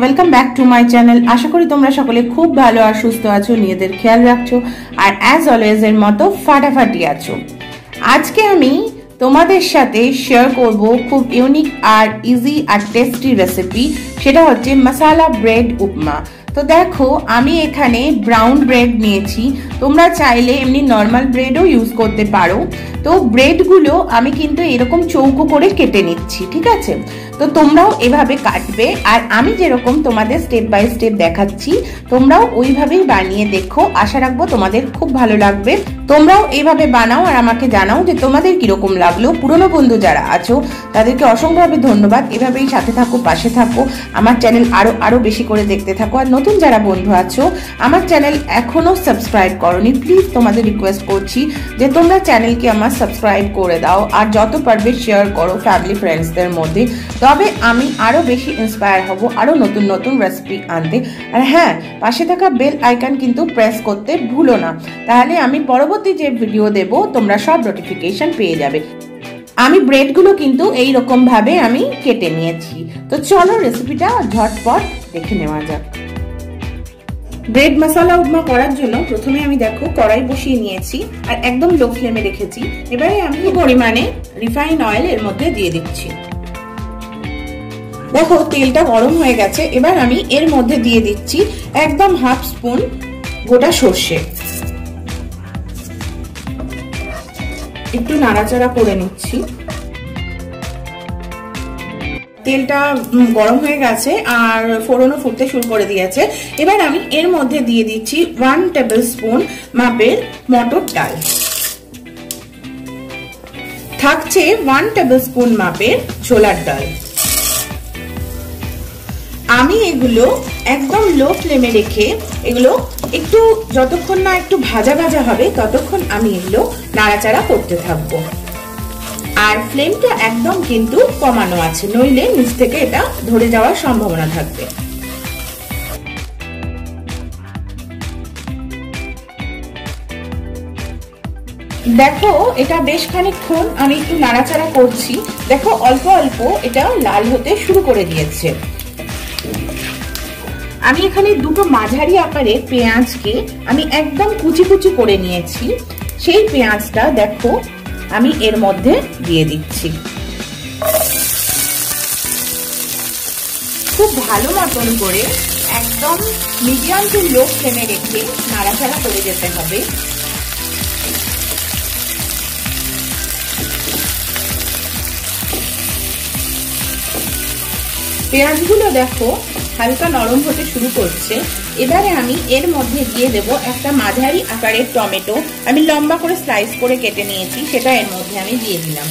Welcome back to my channel আশা করি তোমরা সকলে খুব ভালো আর সুস্থ আছো, নিজেদের খেয়াল রাখছো, আর অ্যাজ অলওয়েজ এর মতো ফাটাফাটি আছো। আজকে আমি তোমাদের সাথে শেয়ার করব খুব ইউনিক আর ইজি আর টেস্টি রেসিপি সেটা হচ্ছে মশালা ব্রেড উপমা তো দেখো, আমি এখানে ব্রাউন ব্রেড নিয়েছি। তোমরা চাইলে এমনি নর্মাল ব্রেডও ইউজ করতে পারো। তো ব্রেডগুলো আমি কিন্তু এরকম চৌকো করে কেটে নিচ্ছি, ঠিক আছে? তো তোমরাও এভাবে কাটবে। আর আমি যেরকম তোমাদের স্টেপ বাই স্টেপ দেখাচ্ছি, তোমরাও ওইভাবেই বানিয়ে দেখো। আশা রাখব তোমাদের খুব ভালো লাগবে। তোমরাও এইভাবে বানাও আর আমাকে জানাও যে তোমাদের কীরকম লাগল। পুরনো বন্ধু যারা আছো, তাদেরকে অসংখ্যভাবে ধন্যবাদ। এভাবেই সাথে থাকো, পাশে থাকো, আমার চ্যানেল আরও আরও বেশি করে দেখতে থাকো। আর নতুন যারা বন্ধু আছো, আমার চ্যানেল এখনও সাবস্ক্রাইব করনি প্লিজ তোমাদের রিকোয়েস্ট করছি যে তোমরা চ্যানেলকে আমার সাবস্ক্রাইব করে দাও আর যত পারবে শেয়ার করো ফ্যামিলি ফ্রেন্ডসদের মধ্যে। তবে আমি আরও বেশি ইন্সপায়ার হব আরও নতুন নতুন রেসিপি আনতে। আর হ্যাঁ পাশে থাকা বেল আইকন কিন্তু প্রেস করতে ভুলো না। তাহলে আমি পরবর্তী যে ভিডিও দেব, তোমরা সব নোটিফিকেশন পেয়ে যাবে। আমি ব্রেডগুলো কিন্তু এই ভাবে আমি কেটে নিয়েছি। তো চলো রেসিপিটা ঝটপট দেখে নেওয়া যাক। ব্রেড মশলা উপমা করার জন্য প্রথমে আমি দেখো কড়াই বসিয়ে নিয়েছি আর একদম লো ফ্লেমে রেখেছি। এবারে আমি পরিমাণে রিফাইন অয়েল এর মধ্যে দিয়ে দিচ্ছি। দেখো তেলটা গরম হয়ে গেছে। এবার আমি এর মধ্যে দিয়ে দিচ্ছি একদম হাফ স্পুন গোটা সর্ষে। একটু নাড়াচাড়া করে নিচ্ছি। তেলটা গরম হয়ে গেছে আর ফোড়নও ফুটতে শুরু করে দিয়েছে। এবার আমি এর মধ্যে দিয়ে দিচ্ছি ওয়ান টেবিল স্পুন মাপের মটর ডাল। থাকছে ওয়ান টেবিল স্পুন মাপের ছোলার ডাল। আমি এগুলো একদম লো ফ্লেমে রেখে এগুলো একটু যতক্ষণ না একটু ভাজা ভাজা হবে, ততক্ষণ আমি এগুলো নাড়াচাড়া করতে থাকব। আর ফ্লেমটা একদম কিন্তু কমানো আছে, নইলে নিচ থেকে এটা ধরে যাওয়ার সম্ভাবনা থাকবে। দেখো, এটা বেশ খানিক্ষণ আমি একটু নাড়াচাড়া করছি। দেখো, অল্প অল্প এটা লাল হতে শুরু করে দিয়েছে। আমি এখানে দুটো মাঝারি আকারে পেঁয়াজকে আমি একদম কুচি কুচি করে নিয়েছি। সেই পেঁয়াজটা দেখো, আমি এর মধ্যে দিয়ে দিচ্ছি। খুব ভালো মতন করে একদম মিডিয়াম টু লো ফ্লেমে রেখে নাড়াচাড়া করে যেতে হবে। পেঁয়াজগুলো দেখো হালকা নরম হতে শুরু করছে। এবারে আমি এর মধ্যে দিয়ে দেব একটা মাঝারি আকারের টমেটো। আমি লম্বা করে স্লাইস করে কেটে নিয়েছি, সেটা এর মধ্যে আমি দিয়ে দিলাম।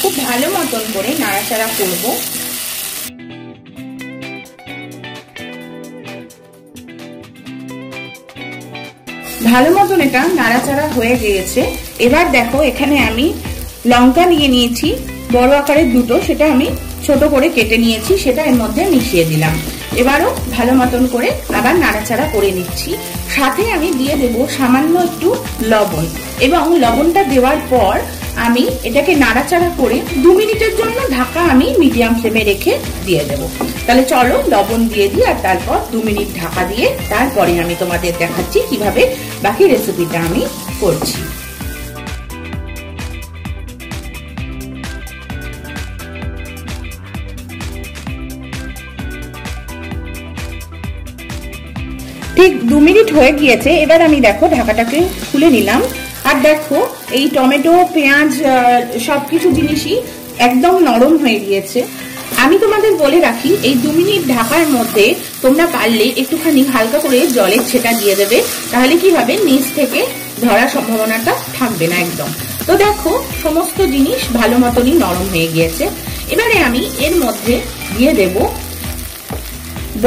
খুব ভালো মতন করে নাড়াচাড়া করব। ভালো মতন এটা নাড়াচাড়া হয়ে গিয়েছে। এবার দেখো, এখানে আমি লঙ্কা নিয়ে নিয়েছি। বড় আকারের দুটো, সেটা আমি ছোট করে কেটে নিয়েছি, সেটা এর মধ্যে মিশিয়ে দিলাম। এবারও ভালো মতন করে আবার নাড়াচাড়া করে নিচ্ছি। সাথে আমি দিয়ে দেব সামান্য একটু লবণ এবং লবণটা দেওয়ার পর আমি এটাকে নাড়াচাড়া করে দু মিনিটের জন্য ঢাকা আমি মিডিয়াম ফ্লেমে রেখে দিয়ে দেবো। তাহলে চলো লবণ দিয়ে দিই আর তারপর দু মিনিট ঢাকা দিয়ে তারপরে আমি তোমাদের দেখাচ্ছি কীভাবে বাকি রেসিপিটা আমি করছি। ঠিক দু মিনিট হয়ে গিয়েছে, এবার আমি দেখো ঢাকাটাকে খুলে নিলাম। আর দেখো, এই টমেটো, পেঁয়াজ সবকিছু জিনিসই একদম নরম হয়ে গিয়েছে। আমি তোমাদের বলে রাখি, এই দু মিনিট ঢাকার মধ্যে তোমরা পারলে একটুখানি হালকা করে জলের ছেটা দিয়ে দেবে, তাহলে কি হবে, নিচ থেকে ধরার সম্ভাবনাটা থাকবে না একদম। তো দেখো, সমস্ত জিনিস ভালো মতনই নরম হয়ে গিয়েছে। এবারে আমি এর মধ্যে দিয়ে দেব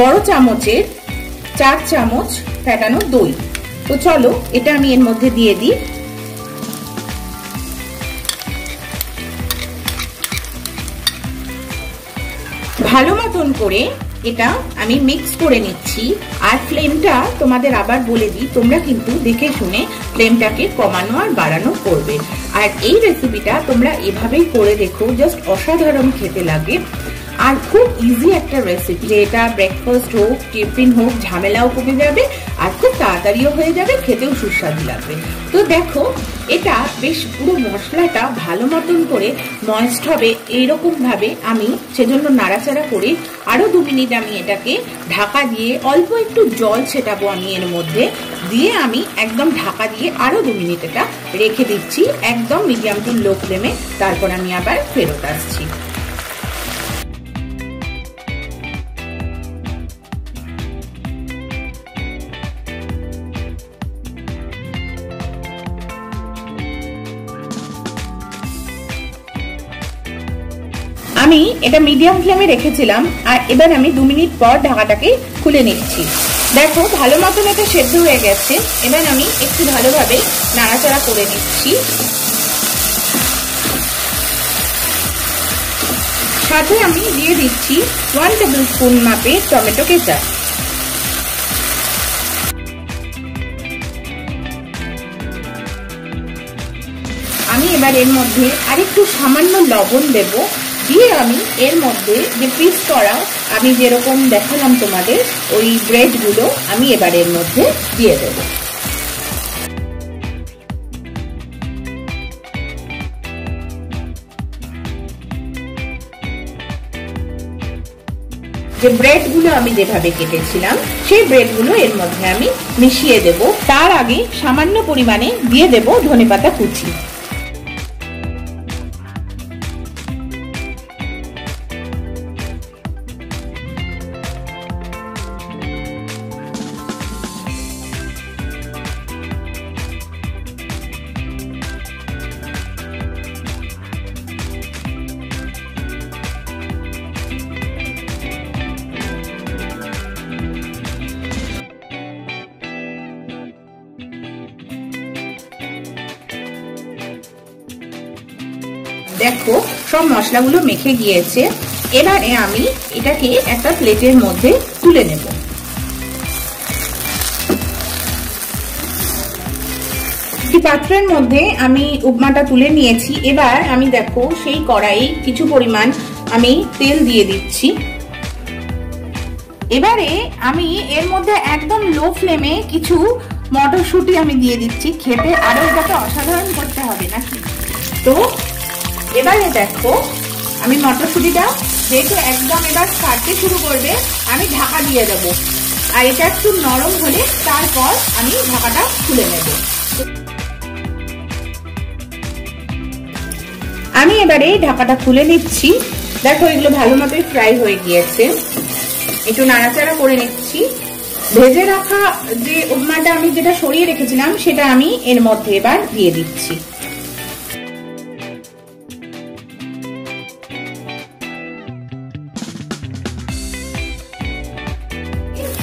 বড় চামচের চার চামচ ফেটানো দই। তো চলো, এটা আমি এর মধ্যে দিয়ে দিই। ভালো মতন করে এটা আমি মিক্স করে নিচ্ছি। আর ফ্লেমটা তোমাদের আবার বলে দিই, তোমরা কিন্তু দেখে শুনে ফ্লেমটাকে কমানো আর বাড়ানো করবে। আর এই রেসিপিটা তোমরা এভাবেই করে দেখো জাস্ট অসাধারণ খেতে লাগে। আর খুব ইজি একটা রেসিপি যে এটা ব্রেকফাস্ট হোক টিফিন হোক, ঝামেলাও কমে যাবে আর খুব তাড়াতাড়িও হয়ে যাবে, খেতেও সুস্বাদু লাগবে। তো দেখো, এটা বেশ পুরো মশলাটা ভালো মতন করে ময়েস্ট হবে এইরকম ভাবে আমি সেজন্য নাড়াচাড়া করে আরও দু মিনিট আমি এটাকে ঢাকা দিয়ে অল্প একটু জল ছেটাবো আমি এর মধ্যে। দিয়ে আমি একদম ঢাকা দিয়ে আরও দু মিনিট এটা রেখে দিচ্ছি, একদম মিডিয়াম টু লো ফ্লেমে তারপর আমি আবার ফেরত আসছি। আমি এটা মিডিয়াম ফ্লেমে রেখেছিলাম, আর এবার আমি দু মিনিট পর ঢাকাটাকে খুলে নিচ্ছি। দেখো, ভালো মতন এটা সেদ্ধ হয়ে গেছে। এবার আমি একটু ভালোভাবে নাড়াচাড়া করে নিচ্ছি। সাথে আমি দিয়ে দিচ্ছি ওয়ান টেবিল স্পুন মাপে টমেটো কেচাপ। আমি এবার এর মধ্যে আরেকটু সামান্য লবণ দেব। দিয়ে আমি এর মধ্যে যে পিস করা আমি যেরকম দেখালাম তোমাদের, ওই ব্রেডগুলো আমি এবার এর মধ্যে দিয়ে দেবো। যে ব্রেডগুলো আমি যেভাবে কেটেছিলাম, সেই ব্রেডগুলো এর মধ্যে আমি মিশিয়ে দেব। তার আগে সামান্য পরিমাণে দিয়ে দেব ধনেপাতা কুচি। দেখো, সব মশলাগুলো মেখে গিয়েছে। এবারে আমি এটাকে একটা প্লেটের মধ্যে তুলে নেব। পাত্রের মধ্যে আমি উপমাটা তুলে নিয়েছি। এবার আমি দেখো, সেই কড়াই কিছু পরিমাণ আমি তেল দিয়ে দিচ্ছি। এবারে আমি এর মধ্যে একদম লো ফ্লেমে কিছু মটরশুঁটি আমি দিয়ে দিচ্ছি। খেতে আরও এটাকে অসাধারণ করতে হবে নাকি? তো এবারে দেখো, আমি মটরশুঁটিটা যেহেতু একদম এবার কাটতে শুরু করবে। আমি ঢাকা দিয়ে দেব। আর এটা একটু নরম হলে তারপর আমি ঢাকাটা খুলে নেব। আমি এবারে ঢাকাটা খুলে নিচ্ছি। দেখো, এগুলো ভালো মতোই ফ্রাই হয়ে গিয়েছে। একটু নাড়াচাড়া করে নিচ্ছি। ভেজে রাখা যে উপমাটা আমি যেটা সরিয়ে রেখেছিলাম, সেটা আমি এর মধ্যে এবার দিয়ে দিচ্ছি।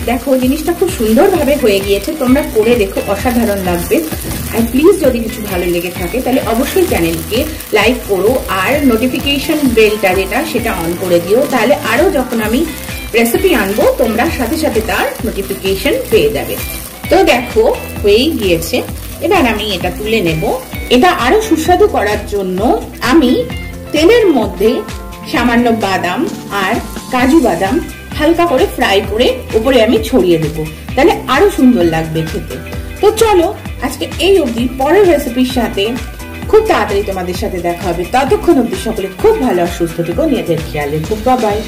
দেখো, জিনিসটা খুব সুন্দরভাবে হয়ে গিয়েছে। তোমরা করে দেখো, অসাধারণ লাগবে। আর প্লিজ যদি কিছু ভালো লেগে থাকে, তাহলে অবশ্যই চ্যানেলকে লাইক করো আর নোটিফিকেশন বেলটা যেটা, সেটা অন করে দিও। তাহলে আরও যখন আমি রেসিপি আনব, তোমরা সাথে সাথে তার নোটিফিকেশন পেয়ে যাবে। তো দেখো, হয়েই গিয়েছে। এবার আমি এটা তুলে নেব। এটা আরও সুস্বাদু করার জন্য আমি তেলের মধ্যে সামান্য বাদাম আর কাজু বাদাম হালকা করে ফ্রাই করে উপরে আমি ছড়িয়ে দেবো। তাহলে আরও সুন্দর লাগবে খেতে। তো চলো, আজকে এই অবধি পরের রেসিপির সাথে খুব তাড়াতাড়ি তোমাদের সাথে দেখা হবে। ততক্ষণ অবধি সকলে খুব ভালো আর সুস্থ থেকো, নিজেদের খেয়াল রেখো বাই